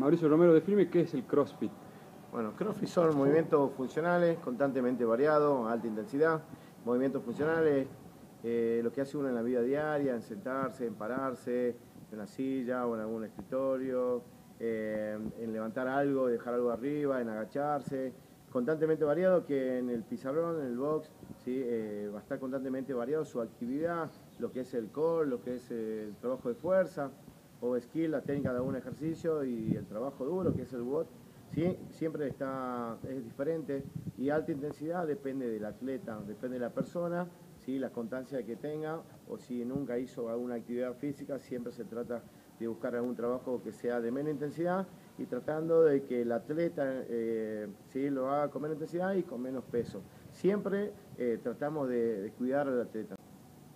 Mauricio Romero, define qué es el CrossFit. Bueno, CrossFit son movimientos funcionales, constantemente variados, alta intensidad, movimientos funcionales, eh, lo que hace uno en la vida diaria, en sentarse, en pararse, en una silla o en algún escritorio, eh, en levantar algo, dejar algo arriba, en agacharse, constantemente variado que en el pizarrón, en el box, ¿sí? Eh, va a estar constantemente variado su actividad, lo que es el core, lo que es el trabajo de fuerza, o skill, la técnica de algún ejercicio y el trabajo duro, que es el WOT, ¿sí? siempre está, es diferente y alta intensidad depende del atleta, depende de la persona, ¿sí? la constancia que tenga o si nunca hizo alguna actividad física, siempre se trata de buscar algún trabajo que sea de menos intensidad y tratando de que el atleta eh, ¿sí? lo haga con menos intensidad y con menos peso. Siempre eh, tratamos de, de cuidar al atleta.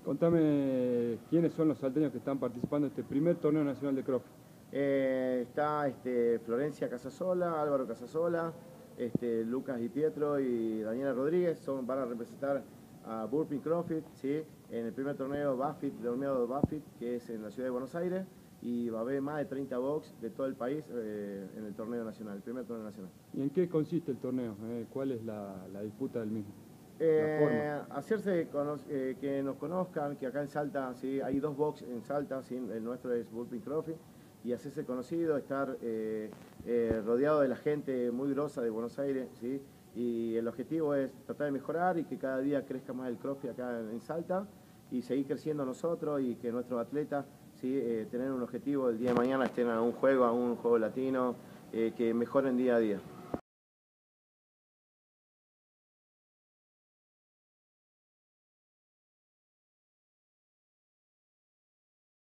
Contame quiénes son los salteños que están participando en este primer torneo nacional de CrossFit. Eh, está este, Florencia Casasola, Álvaro Casasola, este, Lucas y Pietro y Daniela Rodríguez son, van a representar a Burpee CrossFit ¿sí? en el primer torneo Buffit, denominado Buffit, que es en la ciudad de Buenos Aires y va a haber más de 30 box de todo el país eh, en el torneo nacional, el primer torneo nacional. ¿Y en qué consiste el torneo? Eh, ¿Cuál es la, la disputa del mismo? Eh, hacerse eh, que nos conozcan, que acá en Salta ¿sí? hay dos box en Salta, ¿sí? el nuestro es Burping Trophy, y hacerse conocido, estar eh, rodeado de la gente muy grosa de Buenos Aires, ¿sí? y el objetivo es tratar de mejorar y que cada día crezca más el CrossFit acá en, Salta y seguir creciendo nosotros y que nuestros atletas ¿sí? tener un objetivo el día de mañana estén a un juego, a un juego latino, que mejoren día a día.